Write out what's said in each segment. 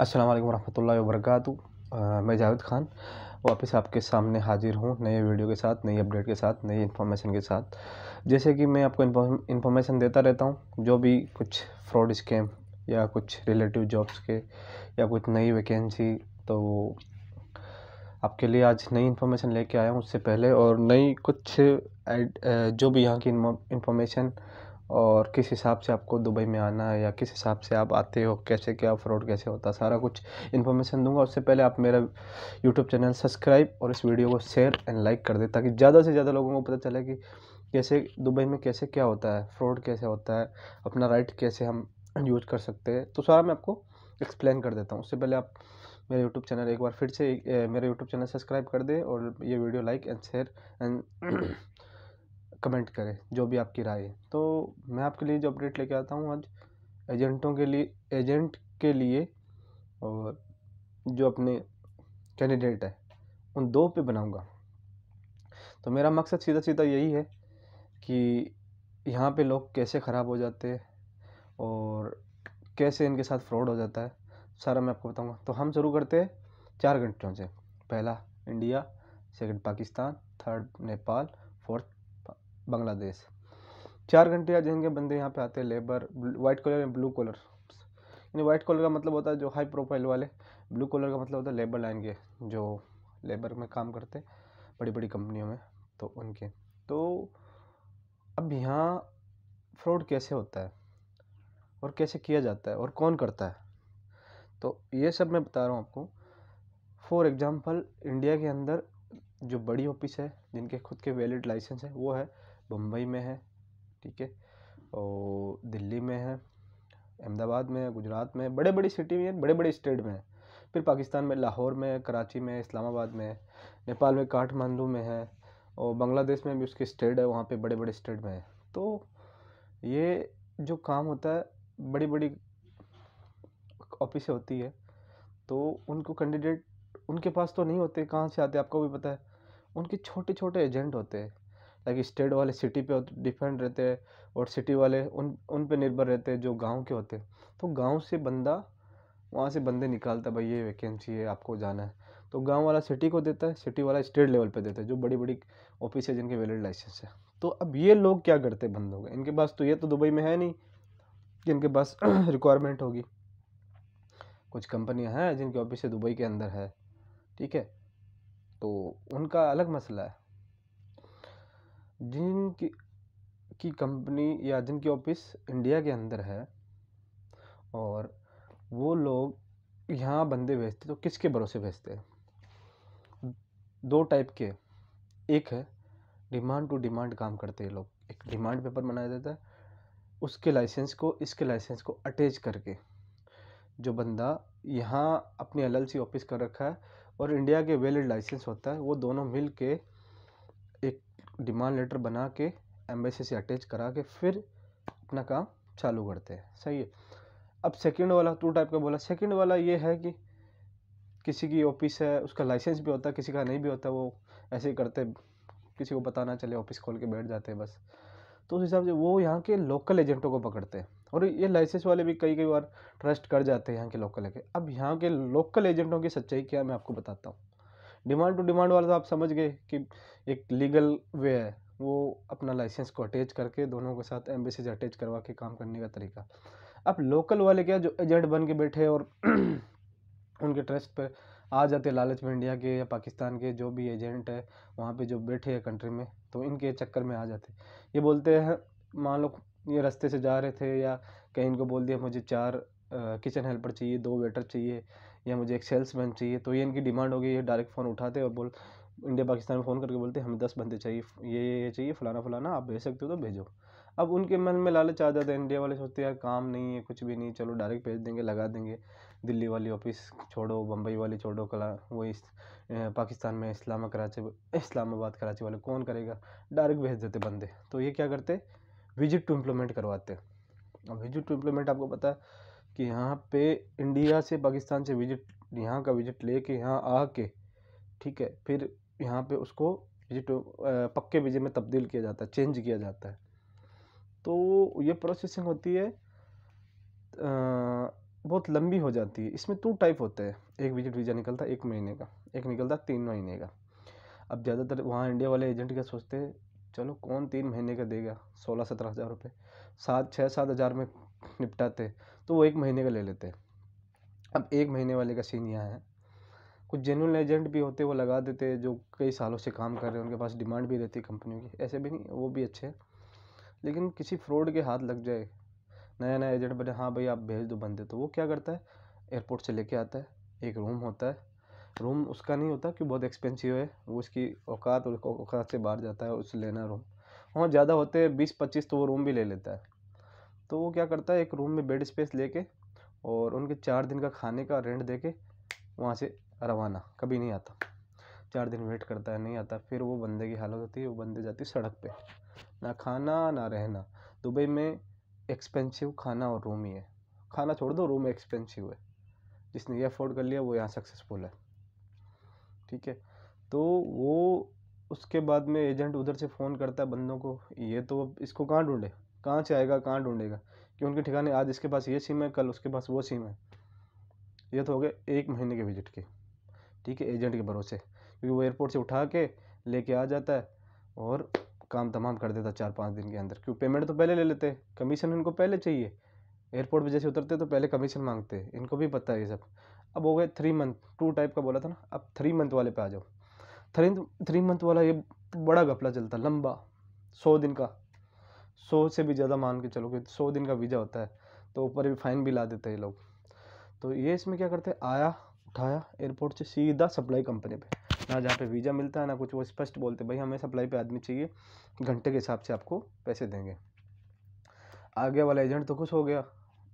अस्सलाम वालेकुम रहमतुल्लाहि व बरकातहू मैं जावेद ख़ान वापस आपके सामने हाज़िर हूँ नए वीडियो के साथ, नई अपडेट के साथ, नई इन्फॉर्मेशन के साथ। जैसे कि मैं आपको इन्फॉर्मेशन देता रहता हूँ, जो भी कुछ फ्रॉड स्कैम या कुछ रिलेटिव जॉब्स के या कुछ नई वैकेंसी तो आपके लिए आज नई इन्फॉर्मेशन लेके आया हूँ। उससे पहले और नई कुछ जो भी यहाँ की इन्फॉर्मेशन और किस हिसाब से आपको दुबई में आना है या किस हिसाब से आप आते हो, कैसे, क्या फ्रॉड कैसे होता सारा कुछ इन्फॉर्मेशन दूँगा। उससे पहले आप मेरा यूट्यूब चैनल सब्सक्राइब और इस वीडियो को शेयर एंड लाइक कर दें ताकि ज़्यादा से ज़्यादा लोगों को पता चले कि कैसे, दुबई में कैसे क्या होता है फ्रॉड कैसे होता है, अपना राइट कैसे हम यूज़ कर सकते हैं। तो सारा मैं आपको एक्सप्लेन कर देता हूँ। उससे पहले आप मेरे यूट्यूब चैनल एक बार फिर से, मेरे यूट्यूब चैनल सब्सक्राइब कर दें और ये video like and share and comment करें, जो भी आपकी राय है। तो मैं आपके लिए जो अपडेट लेके आता हूँ आज, एजेंटों के लिए, एजेंट के लिए और जो अपने कैंडिडेट है, उन दो पे बनाऊँगा। तो मेरा मकसद सीधा सीधा यही है कि यहाँ पे लोग कैसे ख़राब हो जाते हैं और कैसे इनके साथ फ्रॉड हो जाता है, सारा मैं आपको बताऊँगा। तो हम शुरू करते हैं चार घंटों से। पहला, India, second, Pakistan, third, Nepal, fourth Bangladesh. चार घंटे या जिनके बंदे यहाँ पे आते हैं लेबर वाइट कलर या ब्लू कलर यानी वाइट कलर का मतलब होता है जो हाई प्रोफ़ाइल वाले ब्लू कलर का मतलब होता है लेबर लाइन के, जो लेबर में काम करते बड़ी बड़ी कंपनियों में तो उनके। तो अब यहाँ फ्रॉड कैसे होता है? और कैसे किया जाता है? और कौन करता है? तो ये सब मैं बता रहा हूँ आपको। फॉर एग्ज़ाम्पल इंडिया के अंदर जो बड़ी ऑफ़िस है, जिनके खुद के वैलिड लाइसेंस है, वो है बम्बई में है, ठीक है? और दिल्ली में है, अहमदाबाद में है, गुजरात में बड़े बड़ी सिटी में बड़े बड़े स्टेट में है। फिर पाकिस्तान में लाहौर में कराची में इस्लामाबाद में नेपाल में काठमांडू में है, और बांग्लादेश में भी उसके स्टेट है, वहाँ पे बड़े बड़े स्टेट में है। तो ये जो काम होता है बड़ी बड़ी ऑफिसें होती है तो उनको कैंडिडेट उनके पास तो नहीं होते, कहाँ से आते आपको भी पता है? उनके छोटे छोटे एजेंट होते हैं। लाइक स्टेट वाले सिटी पे डिपेंड रहते हैं और सिटी वाले उन उन पे निर्भर रहते हैं जो गाँव के होते। हैं तो गाँव से बंदा, वहाँ से बंदे निकालता, भाई, ये वैकेंसी है, आपको जाना है। तो गाँव वाला सिटी को देता है, सिटी वाला स्टेट लेवल पे देता है, जो बड़ी बड़ी ऑफ़िस है जिनके वैलिड लाइसेंस है। तो अब ये लोग क्या करते हैं बंदों का? इनके पास तो ये तो दुबई में है नहीं कि इनके पास रिक्वायरमेंट होगी। कुछ कंपनियाँ हैं जिनकी ऑफ़िस दुबई के अंदर है, ठीक है? तो उनका अलग मसला है। जिनकी, की कंपनी या जिनकी ऑफ़िस इंडिया के अंदर है और वो लोग यहाँ बंदे भेजते तो किसके भरोसे भेजते हैं? दो टाइप के। एक है, डिमांड टू डिमांड काम करते हैं लोग। एक डिमांड पेपर बनाया जाता है, उसके लाइसेंस को, इसके लाइसेंस को अटैच करके जो बंदा यहाँ अपनी एलएलसी ऑफ़िस कर रखा है और इंडिया के वैलिड लाइसेंस होता है, वो दोनों मिल के डिमांड लेटर बना के एम्बेसी से अटैच करा के फिर अपना काम चालू करते हैं। सही है। अब सेकंड वाला टू टाइप का बोला। सेकंड वाला ये है कि किसी की ऑफ़िस है, उसका लाइसेंस भी होता है किसी का नहीं भी होता, वो ऐसे ही करते, किसी को पता ना चले ऑफ़िस खोल के बैठ जाते हैं बस। तो उस हिसाब से वो यहाँ के लोकल एजेंटों को पकड़ते हैं। और ये लाइसेंस वाले भी कई कई बार ट्रस्ट कर जाते हैं यहाँ के लोकल के। अब यहाँ के लोकल एजेंटों की सच्चाई क्या मैं आपको बताता हूँ। डिमांड टू डिमांड वाला तो आप समझ गए कि एक लीगल वे है, वो अपना लाइसेंस को अटैच करके दोनों के साथ एम्बेसी से अटैच करवा के काम करने का तरीका। अब लोकल वाले क्या जो एजेंट बन के बैठे और उनके ट्रस्ट पर आ जाते लालच में इंडिया के या पाकिस्तान के जो भी एजेंट है, वहाँ पे जो बैठे हैं कंट्री में तो इनके चक्कर में आ जाते ये बोलते हैं, मान लो ये रास्ते से जा रहे थे या कहीं इनको बोल दिया, मुझे चार किचन हेल्पर चाहिए, दो वेटर चाहिए या मुझे एक सेल्समैन चाहिए तो ये इनकी डिमांड होगी ये डायरेक्ट फ़ोन उठाते और बोल इंडिया पाकिस्तान में फ़ोन करके बोलते, हमें दस बंदे चाहिए, ये ये चाहिए, फलाना फलाना, आप भेज सकते हो तो भेजो। अब उनके मन में लालच आ जाता है इंडिया वाले सोचते हैं, यार, काम नहीं है, कुछ भी नहीं, चलो डायरेक्ट भेज देंगे, लगा देंगे। दिल्ली वाली ऑफ़िस छोड़ो बम्बई वाली छोड़ो, कला वही पाकिस्तान में इस्लामा कराची, इस्लामाबाद कराची वाले, कौन करेगा? डायरेक्ट भेज देते बंदे। तो ये क्या करते? विज़िट टू इम्प्लीमेंट करवाते। अब विज़िट टू इम्प्लीमेंट आपको पता है कि यहाँ पे इंडिया से पाकिस्तान से विज़िट यहाँ का विज़िट लेके यहाँ आके ठीक है फिर यहाँ पे उसको विज़िट पक्के वीजे में तब्दील किया जाता है चेंज किया जाता है। तो ये प्रोसेसिंग होती है आ, बहुत लंबी हो जाती है। इसमें टू टाइप होते हैं एक विज़िट वीज़ा निकलता है एक महीने का एक निकलता तीन महीने का। अब ज़्यादातर वहाँ इंडिया वाले एजेंट क्या सोचते हैं चलो कौन तीन महीने का देगा सोलह सत्रह हज़ार रुपये सात छः सात हज़ार में निपटाते तो वो एक महीने का ले लेते अब एक महीने वाले का सीन यहाँ है। कुछ जेनुअन एजेंट भी होते वो लगा देते जो कई सालों से काम कर रहे हैं, उनके पास डिमांड भी रहती है कंपनियों की। ऐसे भी नहीं, वो भी अच्छे हैं। लेकिन किसी फ्रॉड के हाथ लग जाए नया नया एजेंट बने हाँ भाई आप भेज दो बंदे तो वो क्या करता है? एयरपोर्ट से लेके आता है, एक रूम होता है। रूम उसका नहीं होता कि बहुत एक्सपेंसिव है, वो उसकी औकात और औकात से बाहर जाता है उससे लेना रूम वहाँ ज़्यादा होते हैं, बीस पच्चीस तो वो रूम भी ले लेता है। तो वो क्या करता है, एक रूम में बेड स्पेस लेके और उनके चार दिन का खाने का रेंट दे के वहाँ से रवाना, कभी नहीं आता। चार दिन वेट करता है, नहीं आता। फिर वो बंदे की हालत होती है, वो बंदे जाती है सड़क पे। ना खाना, ना रहना। दुबई में एक्सपेंसिव खाना और रूम ही है। खाना छोड़ दो रूम एक्सपेंसिव है। जिसने ये अफोर्ड कर लिया, वो यहाँ सक्सेसफुल है। ठीक है? तो वो उसके बाद में एजेंट उधर से फ़ोन करता है बंदों को, ये तो अब इसको कहाँ ढूंढे? कहाँ से आएगा, कहाँ ढूंढेगा? कि उनके ठिकाने आज इसके पास ये सिम है, कल उसके पास वो सिम है। ये तो हो गया एक महीने के विज़िट के। ठीक है, एजेंट के भरोसे। क्योंकि वो एयरपोर्ट से उठा के लेके आ जाता है और काम तमाम कर देता चार पाँच दिन के अंदर। क्यों पेमेंट तो पहले ले लेते कमीशन इनको पहले चाहिए। एयरपोर्ट पर जैसे उतरते तो पहले कमीशन मांगते इनको भी पता है ये सब। अब हो गए थ्री मंथ टू टाइप का बोला था ना, अब थ्री मंथ वाले पे आ जाओ। थ्री थ्री मंथ वाला ये बड़ा घपला चलता लंबा। सौ दिन का। सौ से भी ज़्यादा मान के चलो कि सौ दिन का वीज़ा होता है तो ऊपर भी फाइन भी ला देते हैं लोग। तो ये इसमें क्या करते हैं? आया, उठाया एयरपोर्ट से सीधा सप्लाई कंपनी पे। ना जहाँ पे वीज़ा मिलता है, ना कुछ, वो स्पष्ट बोलते भाई, हमें सप्लाई पे आदमी चाहिए, घंटे के हिसाब से आपको पैसे देंगे। आगे वाला एजेंट तो खुश हो गया।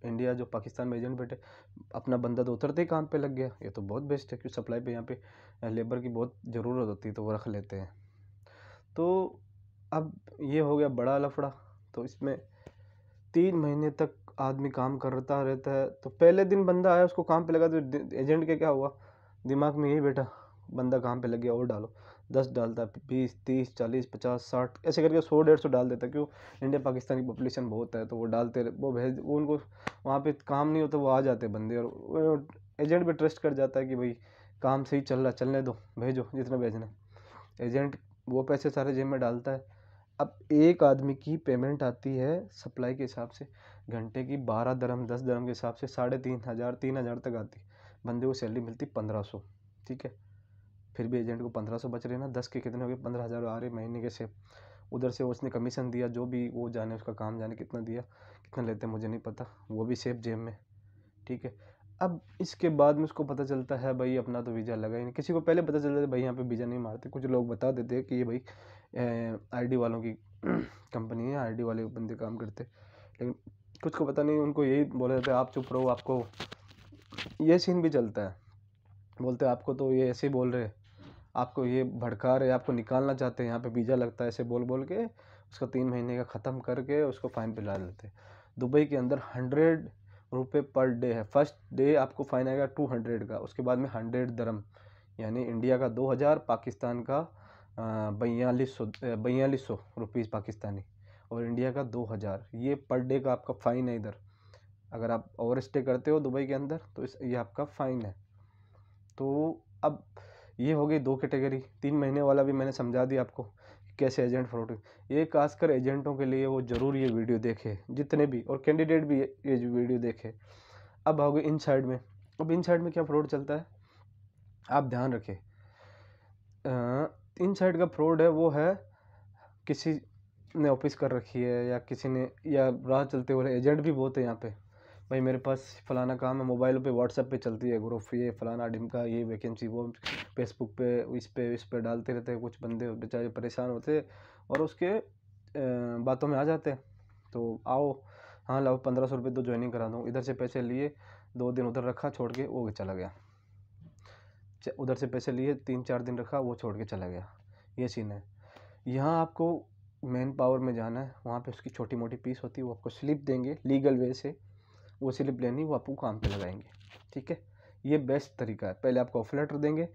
इंडिया जो पाकिस्तान में एजेंट बैठे, अपना बंदा तो उतरते ही काम पे लग गया। ये तो बहुत बेस्ट है क्योंकि सप्लाई पे यहाँ पे लेबर की बहुत ज़रूरत होती है तो वो रख लेते हैं। तो अब ये हो गया बड़ा लफड़ा। तो इसमें तीन महीने तक आदमी काम करता रहता है। तो पहले दिन बंदा आया, उसको काम पे लगा तो एजेंट के क्या हुआ? दिमाग में यही बैठा, बंदा काम पे लग गया, और डालो। दस डालता बीस, तीस, चालीस, पचास, साठ, ऐसे करके सौ, डेढ़ सौ डाल देता क्यों? इंडिया पाकिस्तान की पॉपुलेशन बहुत है तो वो डालते वो भेज, वो उनको, वहाँ पे काम नहीं होता, वो आ जाते बंदे, और एजेंट भी ट्रस्ट कर जाता है कि भाई, काम सही चल रहा चलने दो, भेजो, जितना भेजना एजेंट वो पैसे सारे जेब में डालता है अब एक आदमी की पेमेंट आती है सप्लाई के हिसाब से, घंटे की बारह दरम, दस दरम के हिसाब से साढ़े तीन हज़ार तीन हज़ार तक आती। बंदे को सैलरी मिलती पंद्रह सौ, ठीक है? फिर भी एजेंट को पंद्रह सौ बच रहे ना, दस के कितने हो गए? पंद्रह हज़ार आ रहे महीने के से। उधर से उसने कमीशन दिया, जो भी वो जाने, उसका काम जाने कितना दिया, कितना लेते मुझे नहीं पता। वो भी सेफ़ जेब में, ठीक है? अब इसके बाद में उसको पता चलता है, भाई, अपना तो वीज़ा लगा ही नहीं। किसी को पहले पता चलता है भाई, यहाँ पे वीज़ा नहीं मारते। कुछ लोग बता देते कि ये भाई आईडी वालों की कंपनी है, आईडी वाले बंदे काम करते लेकिन कुछ को पता नहीं, उनको यही बोला जाता है, आप चुप रहो, आपको ये सीन भी चलता है। बोलते आपको तो ये ऐसे ही बोल रहे आपको ये भड़का रहे आपको निकालना चाहते हैं, यहाँ पे वीज़ा लगता है, ऐसे बोल बोल के उसका तीन महीने का ख़त्म करके उसको फ़ाइन पे ला लेते दुबई के अंदर हंड्रेड रुपये पर डे है। फ़र्स्ट डे आपको फ़ाइन आएगा टू हंड्रेड का, उसके बाद में हंड्रेड दरम, यानी इंडिया का दो हज़ार, पाकिस्तान का बयालीस सौ बयालीस सौ रुपीज़ पाकिस्तानी, और इंडिया का दो हज़ार। ये पर डे का आपका फ़ाइन है इधर। अगर आप ओवर स्टे करते हो दुबई के अंदर तो इस, ये आपका फ़ाइन है। तो अब ये हो गई दो कैटेगरी, तीन महीने वाला भी मैंने समझा दिया आपको। कैसे एजेंट फ्रॉड ये खासकर एजेंटों के लिए वो ज़रूर ये वीडियो देखे, जितने भी और कैंडिडेट भी ये वीडियो देखे। अब आओगे इन साइड में। अब इन साइड में क्या फ्रॉड चलता है? आप ध्यान रखें। इन साइड का फ्रॉड है, वो है किसी ने ऑफ़िस कर रखी है या किसी ने या राह चलते हुए एजेंट भी बहुत है यहाँ पे। भाई मेरे पास फलाना काम है, मोबाइल पे व्हाट्सएप पे चलती है ग्रुप, ये फलाना डिमका ये वैकेंसी वो फेसबुक पे, इस पे इस पे डालते रहते हैं कुछ बंदे, बेचारे परेशान होते और उसके बातों में आ जाते हैं। तो आओ हाँ लाओ, पंद्रह सौ रुपये तो ज्वाइनिंग करा दूँ। इधर से पैसे लिए, दो दिन उधर रखा, छोड़ के वो चला गया। उधर से पैसे लिए, तीन चार दिन रखा, वो छोड़ के चला गया। ये सीन है। यहाँ आपको मेन पावर में जाना है, वहाँ पे उसकी छोटी मोटी पीस होती है, वो आपको स्लिप देंगे लीगल वे से। वो स्लिप लेनी वो आपको काम पे लगाएँगे, ठीक है? ये बेस्ट तरीका है। पहले आपको ऑफ़र लेटर देंगे,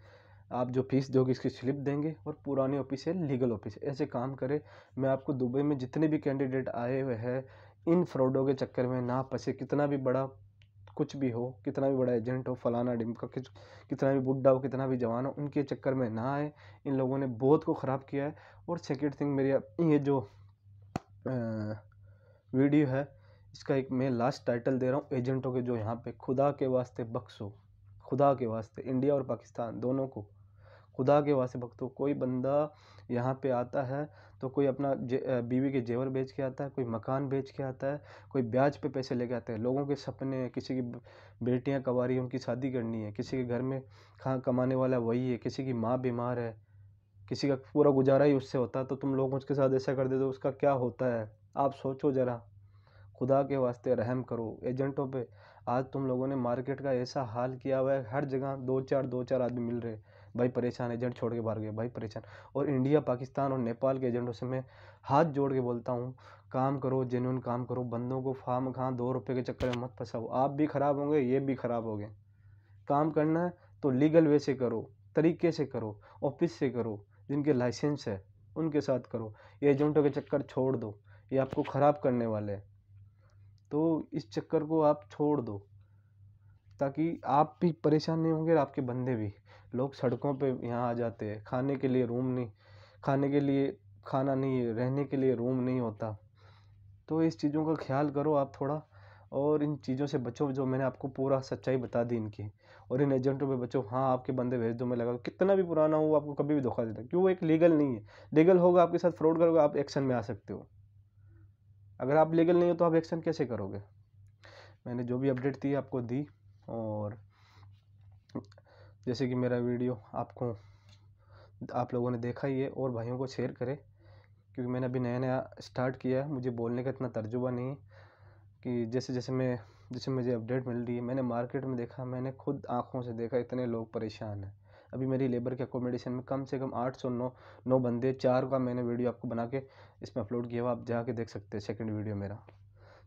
आप जो फ़ीस दोगे इसकी स्लिप देंगे और पुरानी ऑफ़िस है लीगल ऑफ़िस ऐसे काम करें। मैं आपको दुबई में जितने भी कैंडिडेट आए हुए हैं, इन फ्रॉडों के चक्कर में ना फंसे। कितना भी बड़ा कुछ भी हो, कितना भी बड़ा एजेंट हो, फलाना डिम का कितना भी बुढ़ा हो, कितना भी जवान हो, उनके चक्कर में ना आए। इन लोगों ने बहुत को ख़राब किया है। और सेकेंड थिंग मेरी ये जो वीडियो है इसका एक मैं लास्ट टाइटल दे रहा हूँ एजेंटों के जो यहाँ पे खुदा के वास्ते बख्शो, खुदा के वास्ते, इंडिया और पाकिस्तान दोनों को, खुदा के वास्ते भक्तों कोई बंदा यहाँ पे आता है तो कोई अपना बीवी के जेवर बेच के आता है, कोई मकान बेच के आता है, कोई ब्याज पे पैसे लेके आता है। लोगों के सपने, किसी की बेटियाँ कवारी उनकी शादी करनी है, किसी के घर में खा, कमाने वाला वही है, किसी की माँ बीमार है, किसी का पूरा गुजारा ही उससे होता है तो तुम लोग उसके साथ ऐसा कर दे तो उसका क्या होता है? आप सोचो ज़रा। खुदा के वास्ते रहम करो। एजेंटों पे आज तुम लोगों ने मार्केट का ऐसा हाल किया हुआ है, हर जगह दो चार दो चार आदमी मिल रहे भाई परेशान, एजेंट छोड़ के बाहर गए, भाई परेशान। और इंडिया, पाकिस्तान और नेपाल के एजेंटों से मैं हाथ जोड़ के बोलता हूँ, काम करो जेन्यून काम करो, बंदों को फार्म खा, दो रुपये के चक्कर में मत फंसाओ। आप भी ख़राब होंगे, ये भी ख़राब हो गए काम करना है तो लीगल वे से करो, तरीके से करो ऑफ़िस से करो, जिनके लाइसेंस है, उनके साथ करो। ये एजेंटों के चक्कर छोड़ दो, ये आपको ख़राब करने वाले हैं। तो इस चक्कर को आप छोड़ दो, ताकि आप भी परेशान नहीं होंगे और आपके बंदे भी। लोग सड़कों पे यहाँ आ जाते हैं, खाने के लिए रूम नहीं, खाने के लिए खाना नहीं, रहने के लिए रूम नहीं होता। तो इस चीज़ों का ख्याल करो आप थोड़ा, और इन चीज़ों से बचो जो मैंने आपको पूरा सच्चाई बता दी इनकी। और इन एजेंटों पे बचो हाँ आपके बंदे भेज दो, मैं लगा, कितना भी पुराना हो, आपको कभी भी धोखा देता क्यों? वो एक लीगल नहीं है। लीगल होगा, आपके साथ फ्रॉड करोगे, आप एक्शन में आ सकते हो। अगर आप लीगल नहीं हो तो आप एक्शन कैसे करोगे? मैंने जो भी अपडेट थी आपको दी और जैसे कि मेरा वीडियो आपको, आप लोगों ने देखा ही है और भाइयों को शेयर करें, क्योंकि मैंने अभी नया नया स्टार्ट किया है। मुझे बोलने का इतना तर्जुबा नहीं कि जैसे जैसे मैं, जैसे मुझे अपडेट मिल रही है, मैंने मार्केट में देखा, मैंने खुद आँखों से देखा, इतने लोग परेशान हैं। अभी मेरी लेबर के अकोमोडेशन में कम से कम आठ सौ नौ नौ बंदे, चार का मैंने वीडियो आपको बना के इसमें अपलोड किया हुआ, आप जाके देख सकते हैं सेकंड वीडियो मेरा।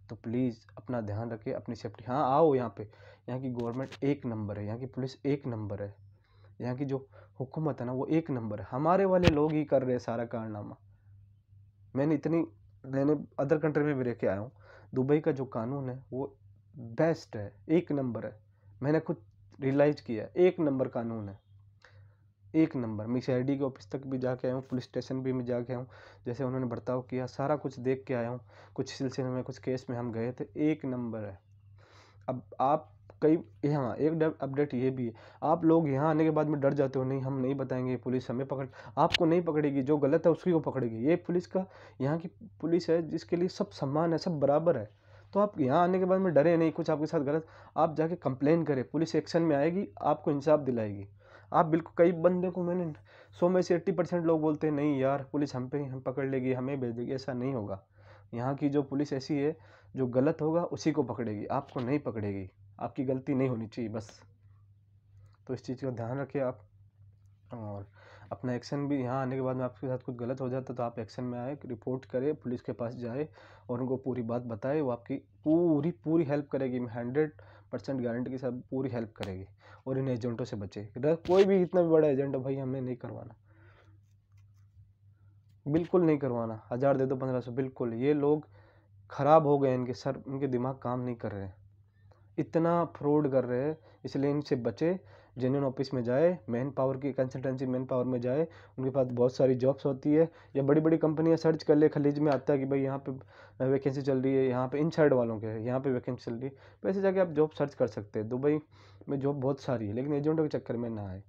तो प्लीज़ अपना ध्यान रखें, अपनी सेफ्टी हाँ आओ यहाँ पे। यहाँ की गवर्नमेंट एक नंबर है, यहाँ की पुलिस एक नंबर है। यहाँ की जो हुकूमत है ना, वो एक नंबर है। हमारे वाले लोग ही कर रहे हैं सारा कारनामा। मैंने इतनी, मैंने अदर कंट्री में भी रह के आया हूँ। दुबई का जो कानून है, वो बेस्ट है, एक नंबर है। मैंने खुद रियलाइज़ किया एक नंबर कानून है। एक नंबर। मैं सी के ऑफ़िस तक भी जाके आया हूँ, पुलिस स्टेशन भी मैं जाके आया हूँ। जैसे उन्होंने बर्ताव किया, सारा कुछ देख के आया हूँ। कुछ सिलसिले में, कुछ केस में हम गए थे, एक नंबर है। अब आप कई हाँ एक अपडेट ये भी है, आप लोग यहाँ आने के बाद में डर जाते हो, नहीं, हम नहीं बताएँगे, पुलिस हमें पकड़, आपको नहीं पकड़ेगी, जो गलत है उसकी को पकड़ेगी। ये पुलिस का, यहाँ की पुलिस है, जिसके लिए सब सम्मान है, सब बराबर है। तो आप यहाँ आने के बाद में डरे नहीं, कुछ आपके साथ गलत, आप जाके कंप्लेन करें, पुलिस एक्शन में आएगी, आपको इंसाफ दिलाएगी। आप बिल्कुल कई बंदे को मैंने सौ में से एट्टी परसेंट लोग बोलते हैं, नहीं यार, पुलिस हम पे, हम पकड़ लेगी, हमें भेज देगी। ऐसा नहीं होगा। यहाँ की जो पुलिस ऐसी है, जो गलत होगा, उसी को पकड़ेगी, आपको नहीं पकड़ेगी। आपकी गलती नहीं होनी चाहिए, बस। तो इस चीज़ का ध्यान रखिए आप, और अपना एक्शन भी यहाँ आने के बाद में आपके साथ कुछ गलत हो जाता तो आप एक्शन में आए, रिपोर्ट करें, पुलिस के पास जाए, और उनको पूरी बात बताए, वो आपकी पूरी पूरी हेल्प करेगी। हंड्रेड परसेंट गारंटी के साथ पूरी हेल्प करेगी और इन एजेंटों से बचे। कोई भी इतना भी बड़ा एजेंट हो भाई हमें नहीं करवाना। बिल्कुल नहीं करवाना। हज़ार दे दो, पंद्रह सौ, बिल्कुल। ये लोग ख़राब हो गए इनके सर, इनके दिमाग काम नहीं कर रहे। इतना फ्रॉड कर रहे हैं, इसलिए इनसे बचे। जेन्यून ऑफ़िस में जाए मैन पावर की कंसल्टेंसी मैन पावर में जाए, उनके पास बहुत सारी जॉब्स होती है, या बड़ी बड़ी कंपनियाँ सर्च कर ले खलीज में आता है कि भाई यहाँ पे वैकेंसी चल रही है, यहाँ पे इन साइड वालों के, यहाँ पे वैकेंसी चल रही है वैसे जाके आप जॉब सर्च कर सकते हैं। दुबई में जॉब बहुत सारी है, लेकिन एजेंटों के चक्कर में ना आए।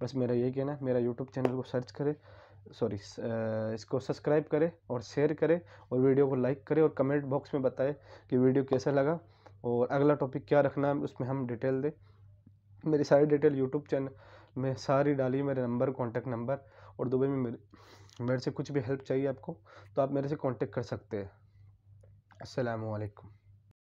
बस मेरा यही कहना है, मेरा यूट्यूब चैनल को सर्च करें सॉरी इसको सब्सक्राइब करें और शेयर करें, और वीडियो को लाइक करें और कमेंट बॉक्स में बताएँ कि वीडियो कैसा लगा, और अगला टॉपिक क्या रखना है, उसमें हम डिटेल दें। मेरी सारी डिटेल यूट्यूब चैनल में सारी डाली, मेरे नंबर कॉन्टैक्ट नंबर और दुबई में मेरे मेरे से कुछ भी हेल्प चाहिए आपको तो आप मेरे से कॉन्टेक्ट कर सकते हैं। असलकम